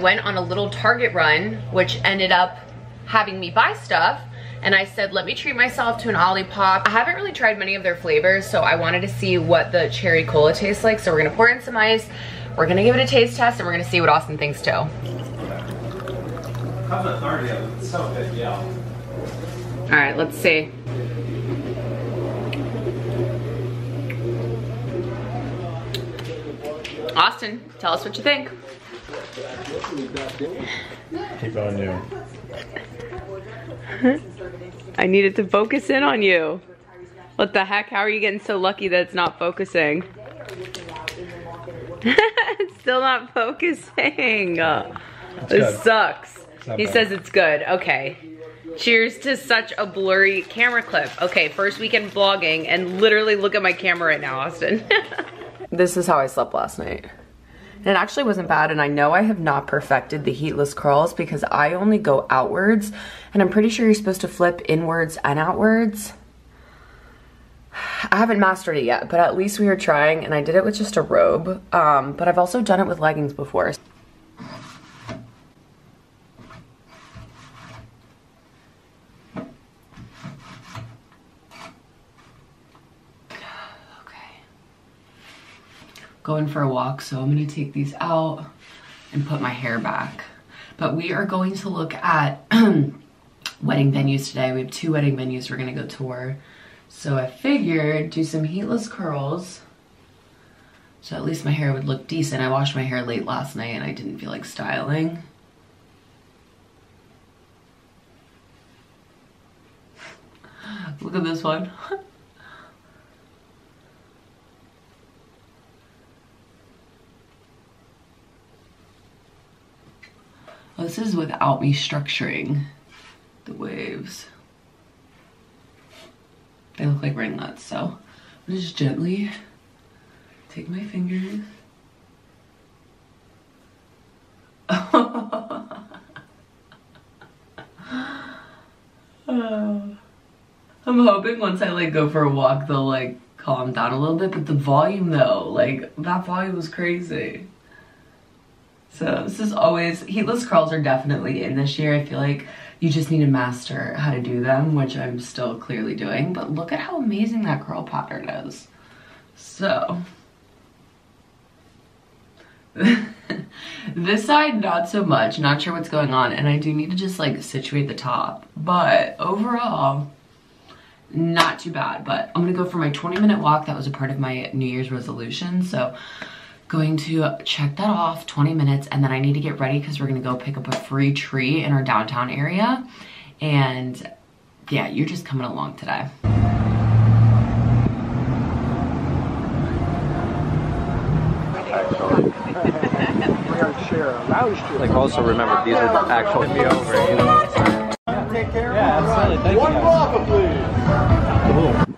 went on a little Target run, which ended up having me buy stuff and I said, let me treat myself to an Olipop. I haven't really tried many of their flavors, so I wanted to see what the cherry cola tastes like. So we're gonna pour in some ice, we're gonna give it a taste test, and we're gonna see what Austin thinks too. Comes with 30 of. It's so good, yeah. All right, let's see. Austin, tell us what you think. Keep on you. I needed to focus in on you. What the heck? How are you getting so lucky that it's not focusing? it's still not focusing. this good. sucks. He bad. says it's good. Okay. Cheers to such a blurry camera clip. Okay, first weekend vlogging and literally look at my camera right now, Austin. this is how I slept last night. And it actually wasn't bad and I know I have not perfected the heatless curls because I only go outwards and I'm pretty sure you're supposed to flip inwards and outwards. I haven't mastered it yet, but at least we were trying and I did it with just a robe. Um, but I've also done it with leggings before. Okay. Going for a walk, so I'm gonna take these out and put my hair back. But we are going to look at wedding venues today. We have two wedding venues we're gonna go tour. So I figured do some heatless curls. So at least my hair would look decent. I washed my hair late last night and I didn't feel like styling. Look at this one. This is without me structuring the waves. They look like ringlets, so I'm just gently take my fingers. I'm hoping once I like go for a walk, they'll like calm down a little bit, but the volume though, like that volume was crazy. So this is always, heatless curls are definitely in this year. I feel like you just need to master how to do them, which I'm still clearly doing, but look at how amazing that curl pattern is. So, this side not so much, not sure what's going on, and I do need to just like situate the top, but overall, not too bad, but I'm gonna go for my 20 minute walk. That was a part of my New Year's resolution, so going to check that off 20 minutes and then I need to get ready because we're gonna go pick up a free tree in our downtown area and yeah you're just coming along today Like also remember these are the actual be over. You know? Yeah, absolutely. Thank you. guys. just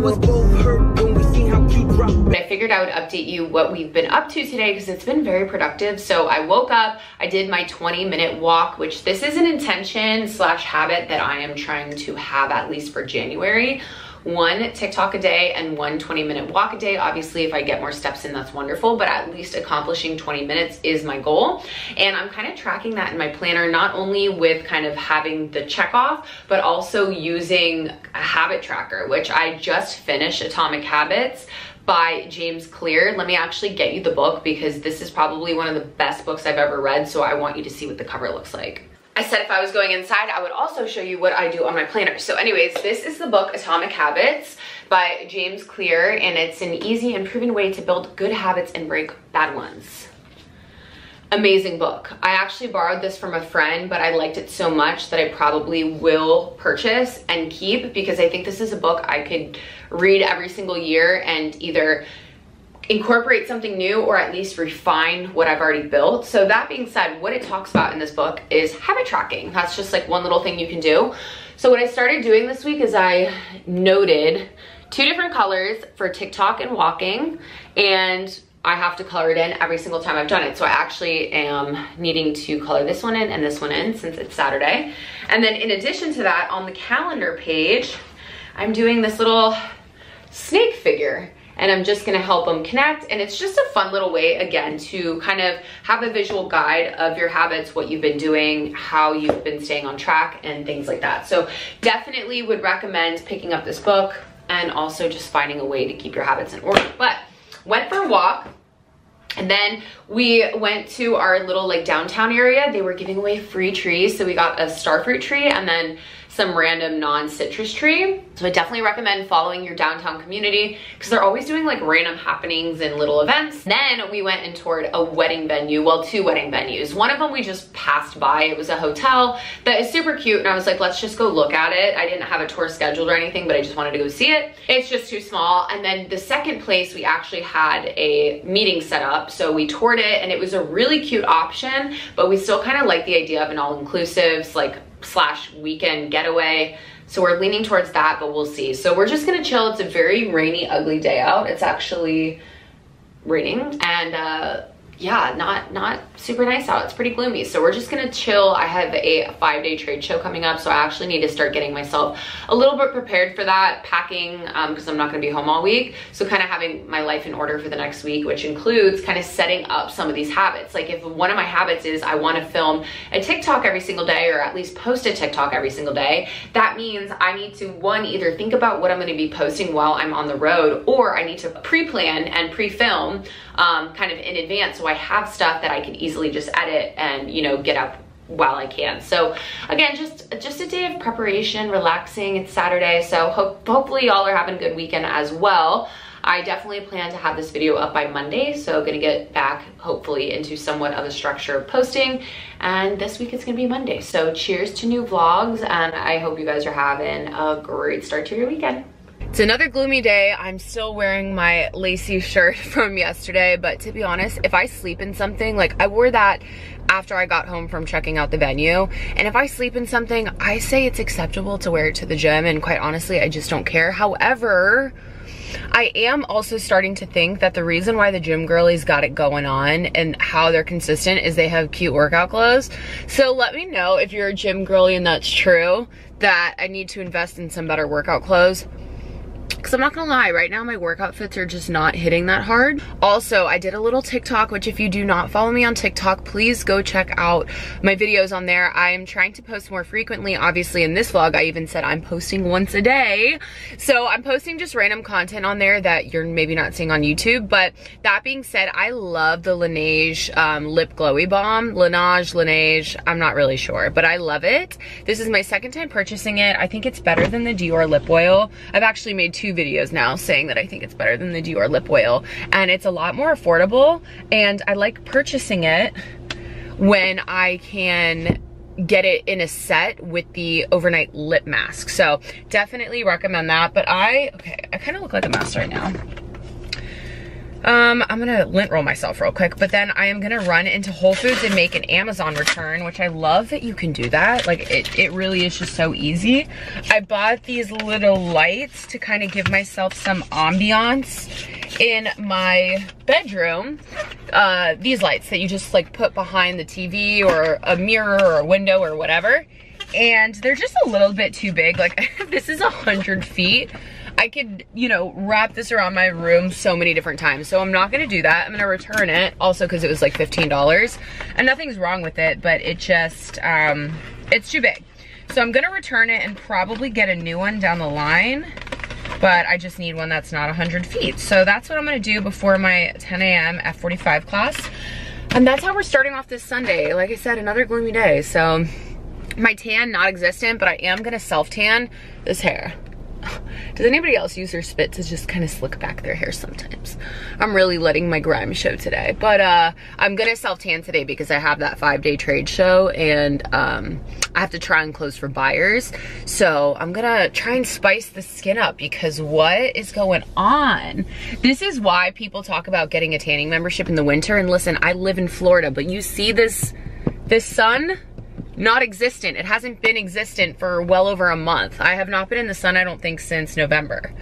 Was both hurt when we seen how I figured I would update you what we've been up to today because it's been very productive. So I woke up, I did my 20 minute walk, which this is an intention slash habit that I am trying to have at least for January. One TikTok a day and one 20 minute walk a day. Obviously, if I get more steps in, that's wonderful, but at least accomplishing 20 minutes is my goal. And I'm kind of tracking that in my planner, not only with kind of having the check off, but also using a habit tracker, which I just finished Atomic Habits by James Clear. Let me actually get you the book because this is probably one of the best books I've ever read. So I want you to see what the cover looks like. I said if I was going inside, I would also show you what I do on my planner. So anyways, this is the book Atomic Habits by James Clear, and it's an easy and proven way to build good habits and break bad ones. Amazing book. I actually borrowed this from a friend, but I liked it so much that I probably will purchase and keep because I think this is a book I could read every single year and either incorporate something new or at least refine what I've already built. So that being said, what it talks about in this book is habit tracking. That's just like one little thing you can do. So what I started doing this week is I noted two different colors for TikTok and walking and I have to color it in every single time I've done it. So I actually am needing to color this one in and this one in since it's Saturday. And then in addition to that, on the calendar page, I'm doing this little snake figure and I'm just gonna help them connect. And it's just a fun little way, again, to kind of have a visual guide of your habits, what you've been doing, how you've been staying on track and things like that. So definitely would recommend picking up this book and also just finding a way to keep your habits in order. But went for a walk, and then we went to our little like downtown area. They were giving away free trees. So we got a starfruit tree and then some random non-citrus tree. So I definitely recommend following your downtown community because they're always doing like random happenings and little events. Then we went and toured a wedding venue, well, two wedding venues. One of them we just passed by. It was a hotel that is super cute. And I was like, let's just go look at it. I didn't have a tour scheduled or anything, but I just wanted to go see it. It's just too small. And then the second place, we actually had a meeting set up. So we toured it and it was a really cute option, but we still kind of like the idea of an all-inclusives, like slash weekend getaway. So we're leaning towards that, but we'll see. So we're just gonna chill. It's a very rainy, ugly day out. It's actually raining and uh, yeah, not not super nice out. It's pretty gloomy. So we're just gonna chill. I have a five day trade show coming up. So I actually need to start getting myself a little bit prepared for that, packing, because um, I'm not gonna be home all week. So kind of having my life in order for the next week, which includes kind of setting up some of these habits. Like if one of my habits is I wanna film a TikTok every single day or at least post a TikTok every single day, that means I need to one, either think about what I'm gonna be posting while I'm on the road, or I need to pre-plan and pre-film um, kind of in advance so I have stuff that I can easily just edit and, you know, get up while I can. So again, just just a day of preparation, relaxing. It's Saturday, so hope, hopefully y'all are having a good weekend as well. I definitely plan to have this video up by Monday, so gonna get back hopefully into somewhat of a structure of posting. And this week it's gonna be Monday. So cheers to new vlogs, and I hope you guys are having a great start to your weekend. It's another gloomy day. I'm still wearing my lacy shirt from yesterday, but to be honest, if I sleep in something, like I wore that after I got home from checking out the venue, and if I sleep in something, I say it's acceptable to wear it to the gym, and quite honestly, I just don't care. However, I am also starting to think that the reason why the gym girlies got it going on and how they're consistent is they have cute workout clothes. So let me know if you're a gym girly and that's true, that I need to invest in some better workout clothes because I'm not gonna lie, right now my workout fits are just not hitting that hard. Also, I did a little TikTok, which if you do not follow me on TikTok, please go check out my videos on there. I'm trying to post more frequently. Obviously in this vlog, I even said I'm posting once a day. So I'm posting just random content on there that you're maybe not seeing on YouTube. But that being said, I love the Laneige um, Lip Glowy Balm. Laneige, Laneige, I'm not really sure, but I love it. This is my second time purchasing it. I think it's better than the Dior lip oil. I've actually made two videos now saying that I think it's better than the Dior lip oil and it's a lot more affordable and I like purchasing it when I can get it in a set with the overnight lip mask. So definitely recommend that. But I, okay, I kind of look like a mess right now. Um, I'm gonna lint roll myself real quick, but then I am gonna run into Whole Foods and make an Amazon return, which I love that you can do that. Like, it, it really is just so easy. I bought these little lights to kind of give myself some ambiance in my bedroom. Uh, these lights that you just like put behind the TV or a mirror or a window or whatever. And they're just a little bit too big. Like, this is a hundred feet. I could, you know, wrap this around my room so many different times. So I'm not gonna do that. I'm gonna return it also because it was like $15 and nothing's wrong with it, but it just, um, it's too big. So I'm gonna return it and probably get a new one down the line, but I just need one that's not 100 feet. So that's what I'm gonna do before my 10 a.m. F45 class. And that's how we're starting off this Sunday. Like I said, another gloomy day. So my tan, not existent, but I am gonna self tan this hair. Does anybody else use their spit to just kind of slick back their hair sometimes? I'm really letting my grime show today. But uh, I'm gonna self-tan today because I have that five-day trade show and um, I have to try on clothes for buyers. So I'm gonna try and spice the skin up because what is going on? This is why people talk about getting a tanning membership in the winter. And listen, I live in Florida, but you see this, this sun? Not existent. It hasn't been existent for well over a month. I have not been in the sun, I don't think, since November.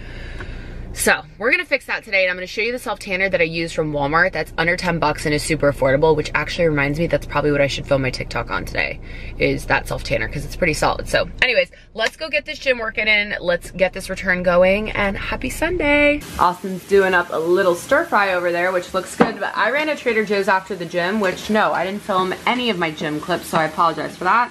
So we're gonna fix that today and I'm gonna show you the self tanner that I use from Walmart that's under 10 bucks and is super affordable, which actually reminds me that's probably what I should film my TikTok on today, is that self tanner because it's pretty solid. So anyways, let's go get this gym working in, let's get this return going and happy Sunday. Austin's doing up a little stir fry over there, which looks good, but I ran to Trader Joe's after the gym, which no, I didn't film any of my gym clips, so I apologize for that.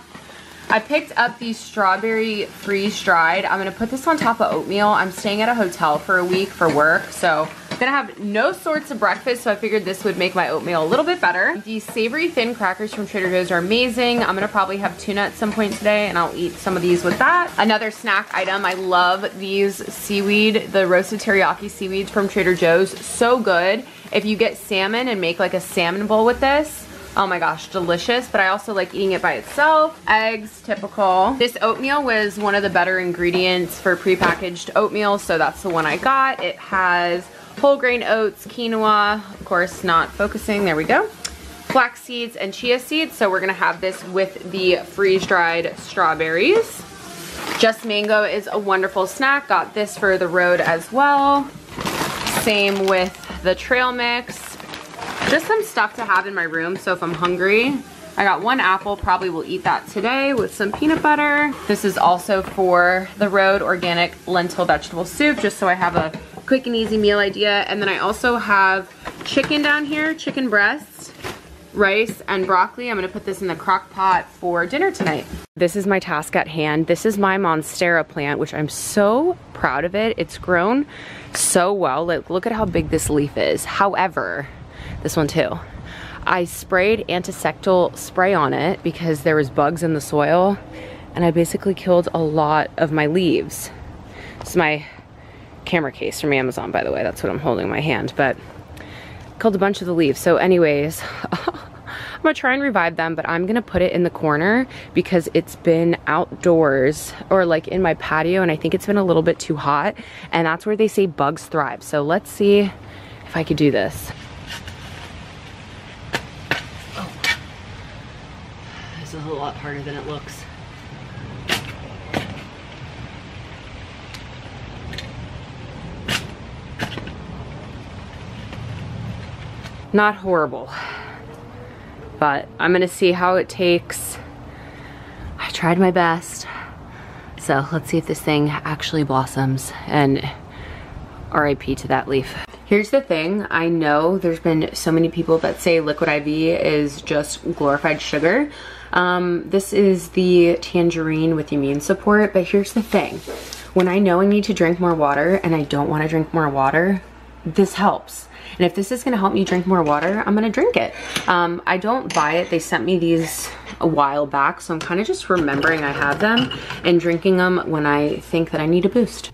I picked up the strawberry freeze dried. I'm gonna put this on top of oatmeal. I'm staying at a hotel for a week for work, so I'm gonna have no sorts of breakfast, so I figured this would make my oatmeal a little bit better. The savory thin crackers from Trader Joe's are amazing. I'm gonna probably have tuna at some point today, and I'll eat some of these with that. Another snack item, I love these seaweed, the roasted teriyaki seaweeds from Trader Joe's. So good. If you get salmon and make like a salmon bowl with this, Oh my gosh, delicious, but I also like eating it by itself. Eggs, typical. This oatmeal was one of the better ingredients for prepackaged oatmeal, so that's the one I got. It has whole grain oats, quinoa, of course not focusing, there we go. Flax seeds and chia seeds, so we're gonna have this with the freeze-dried strawberries. Just Mango is a wonderful snack. Got this for the road as well. Same with the trail mix. Just some stuff to have in my room, so if I'm hungry, I got one apple, probably will eat that today with some peanut butter. This is also for the road organic lentil vegetable soup, just so I have a quick and easy meal idea. And then I also have chicken down here, chicken breasts, rice, and broccoli. I'm gonna put this in the crock pot for dinner tonight. This is my task at hand. This is my Monstera plant, which I'm so proud of it. It's grown so well. Like, look at how big this leaf is. However, this one too. I sprayed antisectal spray on it because there was bugs in the soil and I basically killed a lot of my leaves. This is my camera case from Amazon, by the way. That's what I'm holding in my hand, but killed a bunch of the leaves. So anyways, I'm gonna try and revive them, but I'm gonna put it in the corner because it's been outdoors or like in my patio and I think it's been a little bit too hot and that's where they say bugs thrive. So let's see if I could do this. This is a lot harder than it looks. Not horrible, but I'm gonna see how it takes. I tried my best. So let's see if this thing actually blossoms and RIP to that leaf. Here's the thing, I know there's been so many people that say Liquid IV is just glorified sugar. Um, this is the tangerine with immune support, but here's the thing. When I know I need to drink more water and I don't want to drink more water, this helps. And if this is gonna help me drink more water, I'm gonna drink it. Um, I don't buy it. They sent me these a while back, so I'm kind of just remembering I have them and drinking them when I think that I need a boost.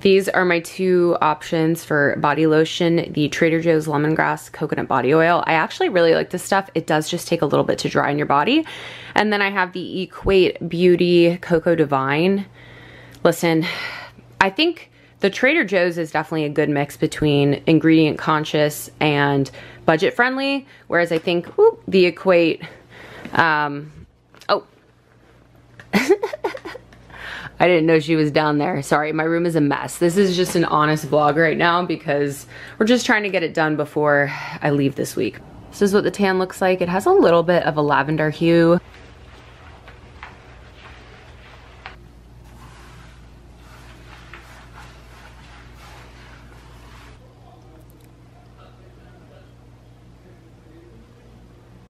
These are my two options for body lotion, the Trader Joe's Lemongrass Coconut Body Oil. I actually really like this stuff. It does just take a little bit to dry in your body. And then I have the Equate Beauty Cocoa Divine. Listen, I think the Trader Joe's is definitely a good mix between ingredient conscious and budget friendly, whereas I think whoop, the Equate, um, I didn't know she was down there. Sorry, my room is a mess. This is just an honest vlog right now because we're just trying to get it done before I leave this week. This is what the tan looks like. It has a little bit of a lavender hue.